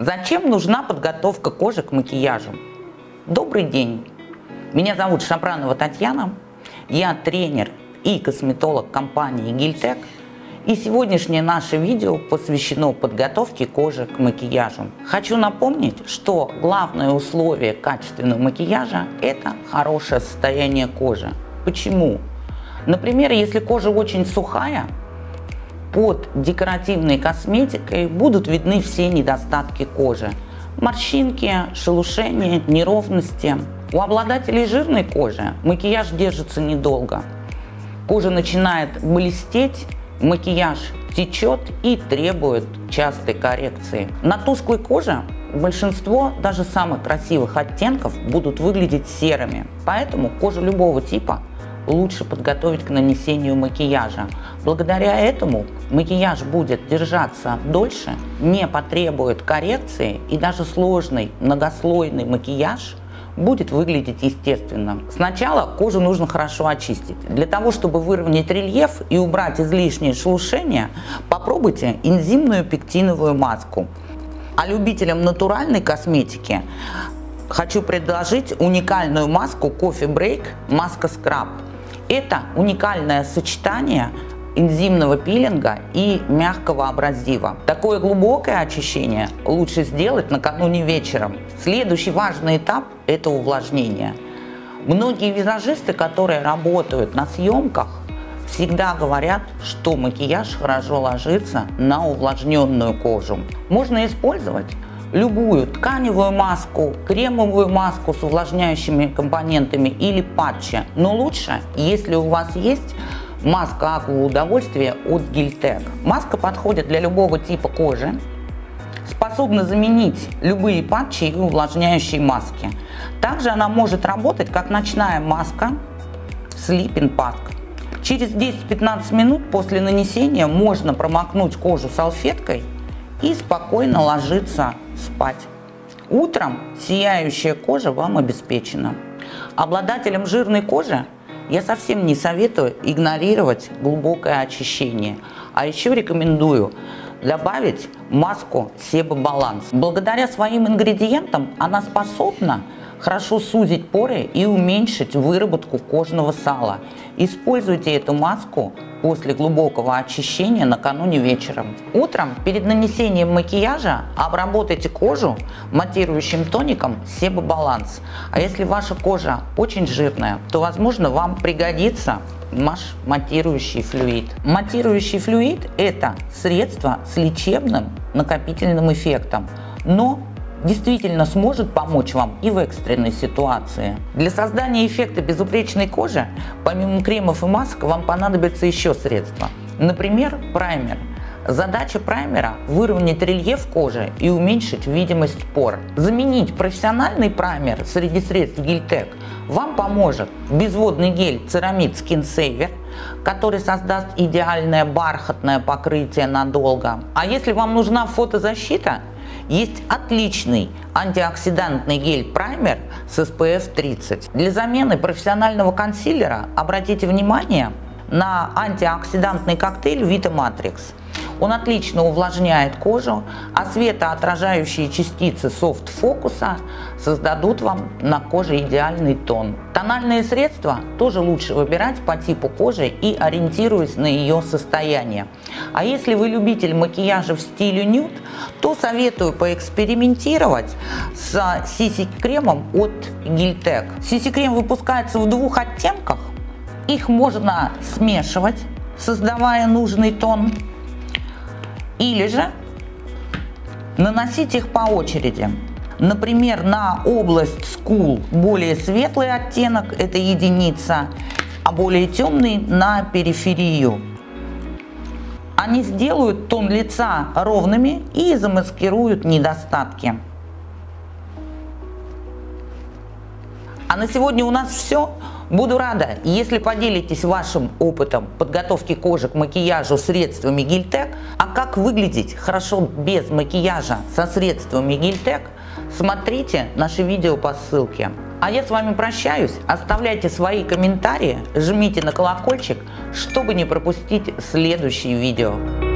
Зачем нужна подготовка кожи к макияжу? Добрый день! Меня зовут Шапранова Татьяна. Я тренер и косметолог компании Гильтек. И сегодняшнее наше видео посвящено подготовке кожи к макияжу. Хочу напомнить, что главное условие качественного макияжа – это хорошее состояние кожи. Почему? Например, если кожа очень сухая, под декоративной косметикой будут видны все недостатки кожи. Морщинки, шелушения, неровности. У обладателей жирной кожи макияж держится недолго. Кожа начинает блестеть, макияж течет и требует частой коррекции. На тусклой коже большинство даже самых красивых оттенков будут выглядеть серыми. Поэтому кожа любого типа лучше подготовить к нанесению макияжа. Благодаря этому макияж будет держаться дольше, не потребует коррекции и даже сложный многослойный макияж будет выглядеть естественно. Сначала кожу нужно хорошо очистить. Для того, чтобы выровнять рельеф и убрать излишние шелушения, попробуйте энзимную пектиновую маску. А любителям натуральной косметики хочу предложить уникальную маску Coffee Break Маска Скраб. Это уникальное сочетание энзимного пилинга и мягкого абразива. Такое глубокое очищение лучше сделать накануне вечером. Следующий важный этап – это увлажнение. Многие визажисты, которые работают на съемках, всегда говорят, что макияж хорошо ложится на увлажненную кожу. Можно использовать любую тканевую маску, кремовую маску с увлажняющими компонентами или патчи. Но лучше, если у вас есть маска Аква Удовольствия от Гильтек. Маска подходит для любого типа кожи, способна заменить любые патчи и увлажняющие маски. Также она может работать как ночная маска Sleeping Pack. Через 10-15 минут после нанесения можно промокнуть кожу салфеткой и спокойно ложиться спать. Утром сияющая кожа вам обеспечена. Обладателям жирной кожи я совсем не советую игнорировать глубокое очищение. А еще рекомендую добавить маску Себа Баланс. Благодаря своим ингредиентам она способна хорошо сузить поры и уменьшить выработку кожного сала. Используйте эту маску после глубокого очищения накануне вечером. Утром перед нанесением макияжа обработайте кожу матирующим тоником Себа Баланс. А если ваша кожа очень жирная, то возможно вам пригодится наш матирующий флюид. Матирующий флюид – это средство с лечебным накопительным эффектом, но действительно сможет помочь вам и в экстренной ситуации. Для создания эффекта безупречной кожи, помимо кремов и масок, вам понадобятся еще средства. Например, праймер. Задача праймера – выровнять рельеф кожи и уменьшить видимость пор. Заменить профессиональный праймер среди средств Гильтек вам поможет безводный гель Ceramid Skin Saver, который создаст идеальное бархатное покрытие надолго. А если вам нужна фотозащита, есть отличный антиоксидантный гель-праймер с SPF 30. Для замены профессионального консилера обратите внимание на антиоксидантный коктейль Matrix. Он отлично увлажняет кожу, а светоотражающие частицы софт-фокуса создадут вам на коже идеальный тон. Тональные средства тоже лучше выбирать по типу кожи и ориентируясь на ее состояние. А если вы любитель макияжа в стиле нюд, то советую поэкспериментировать с CC-кремом от Giltec. CC-крем выпускается в двух оттенках. Их можно смешивать, создавая нужный тон или же наносить их по очереди. Например, на область скул более светлый оттенок – это единица, а более темный на периферию. Они сделают тон лица ровными и замаскируют недостатки. А на сегодня у нас все. Буду рада, если поделитесь вашим опытом подготовки кожи к макияжу средствами Гильтек. А как выглядеть хорошо без макияжа со средствами Гильтек, смотрите наши видео по ссылке. А я с вами прощаюсь. Оставляйте свои комментарии, жмите на колокольчик, чтобы не пропустить следующие видео.